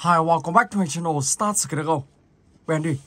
Hi, welcome back to my channel. Start Skate Go. Quen đi.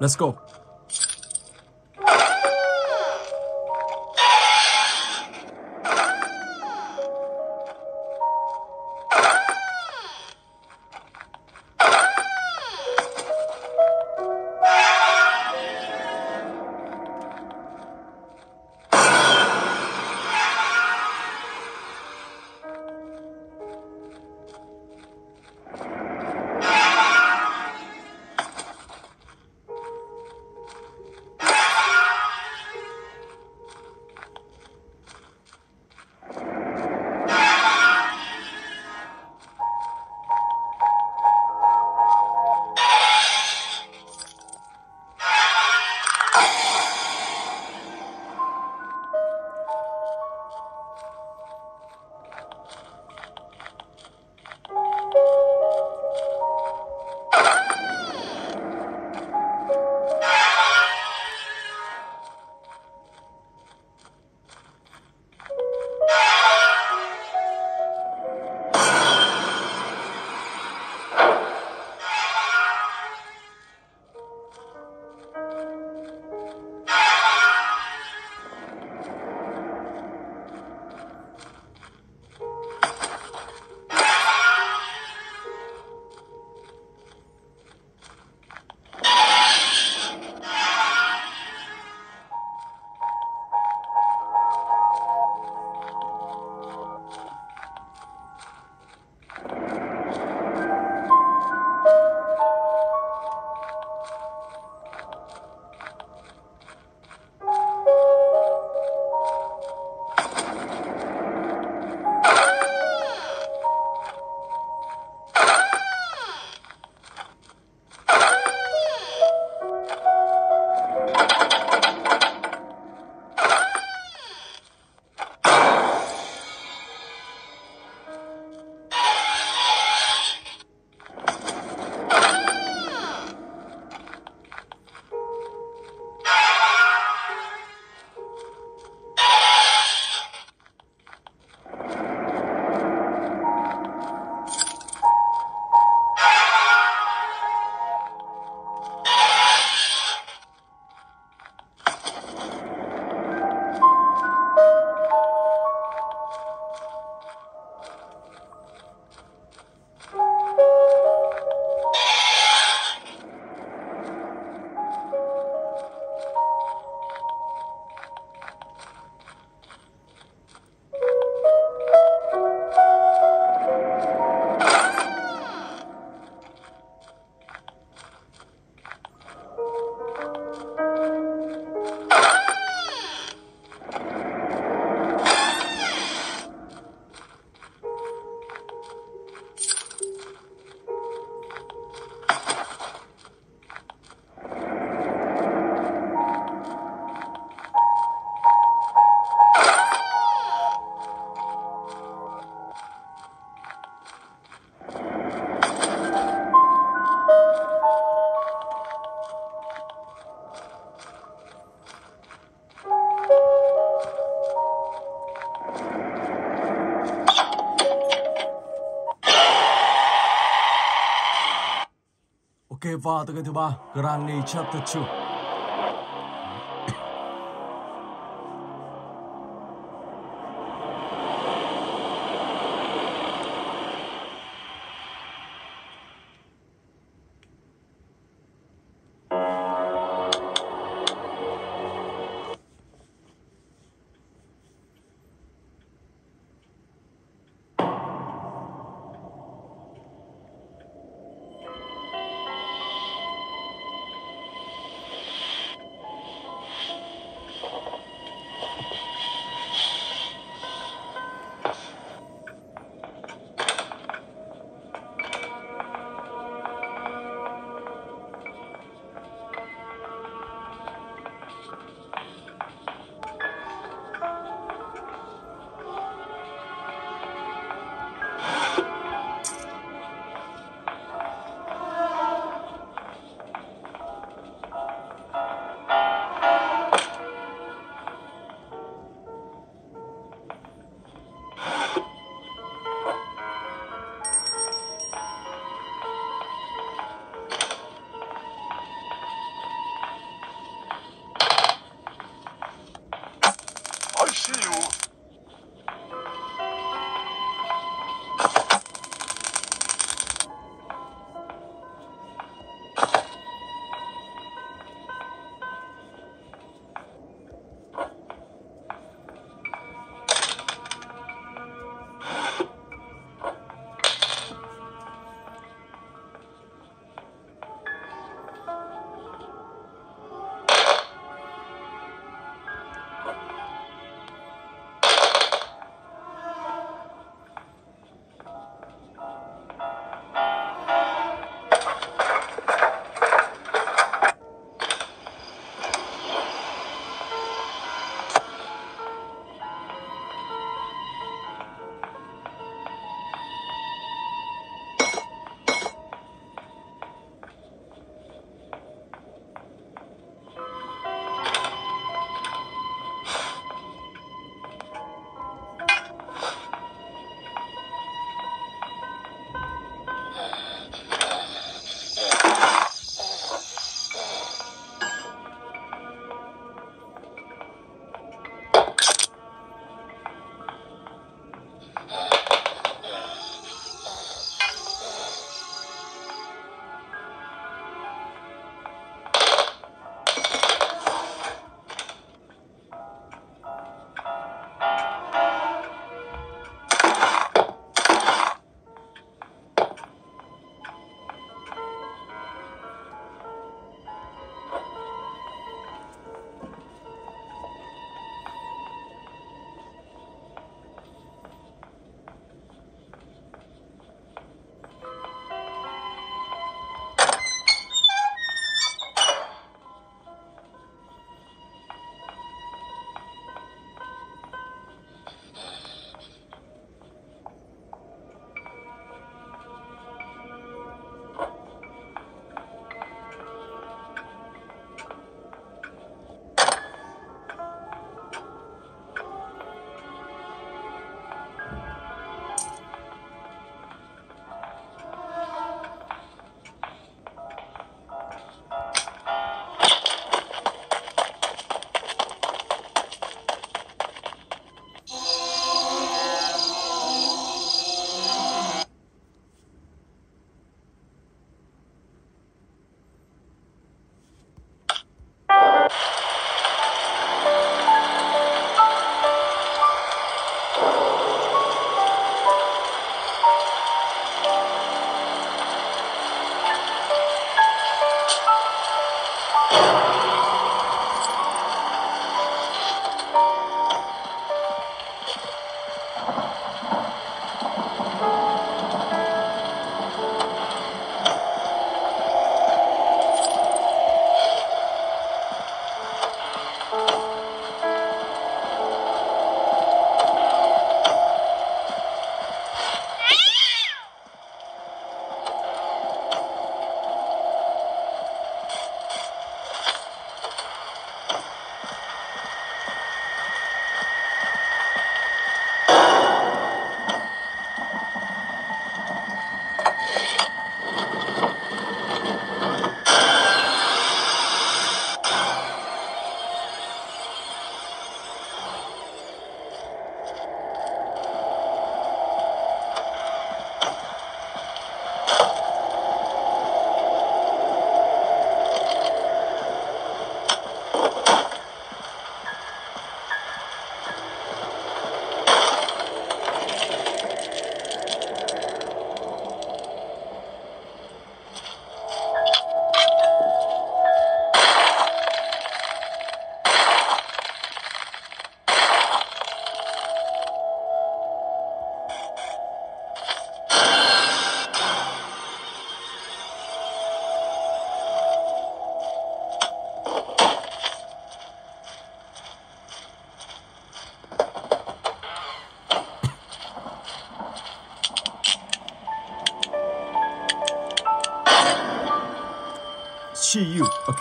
Let's go. Và từ game thứ ba, Granny chapter 2.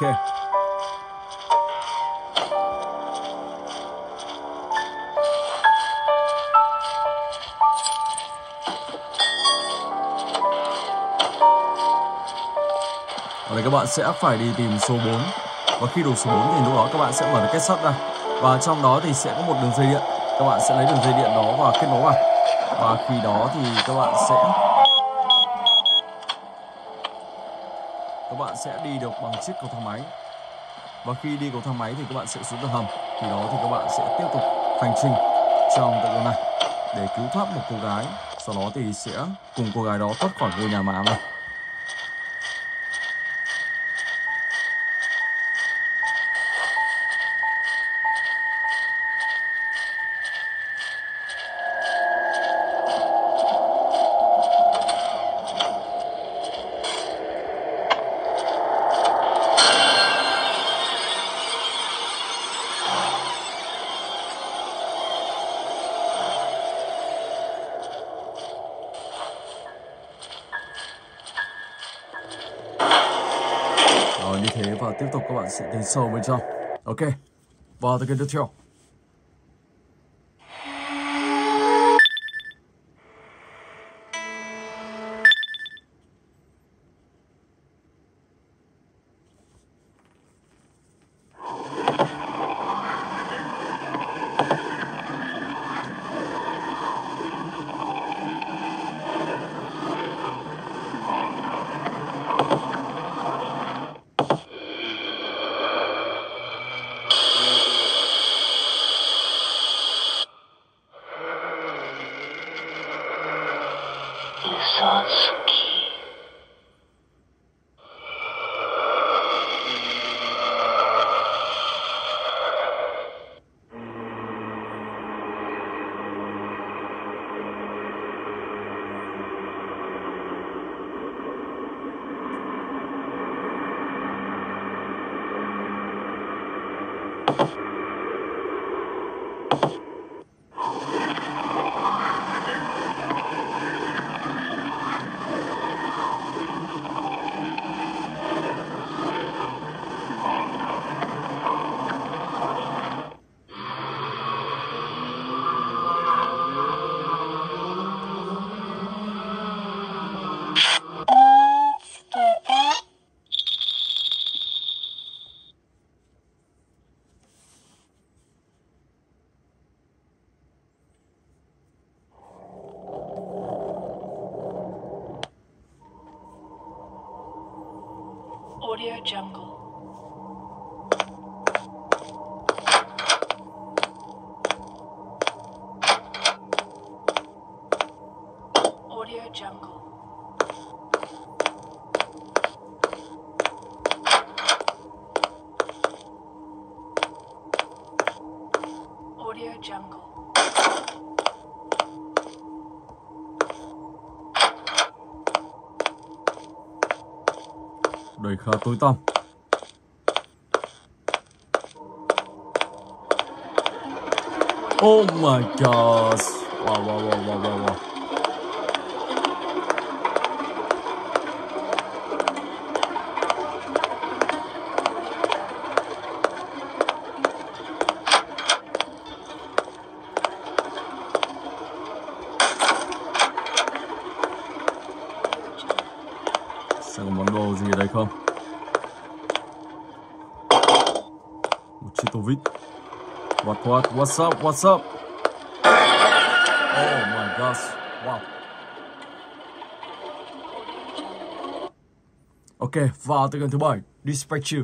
Okay. Ở đây các bạn sẽ phải đi tìm số 4 Và khi đủ số 4 thì lúc đó các bạn sẽ mở được kết sắt ra. Và trong đó thì sẽ có một đường dây điện. Các bạn sẽ lấy đường dây điện đó và kết nối vào. Và khi đó thì các bạn sẽ Các bạn sẽ đi được bằng chiếc cầu thang máy. Và khi đi cầu thang máy thì các bạn sẽ xuống được hầm. Thì đó thì các bạn sẽ tiếp tục hành trình trong tận này Để cứu thoát một cô gái. Sau đó thì sẽ cùng cô gái đó thoát khỏi ngôi nhà mà này như thế và tiếp tục các bạn sẽ đến sâu bên trong. Ok, Vào tới cái tiếp theo. Yes. Jungle. Đầy khá tối tăm. Oh my god Wow wow wow wow wow wow. What? What's up? What's up? Oh my gosh Wow Ok, vào tới gần thứ bảy Dispatch you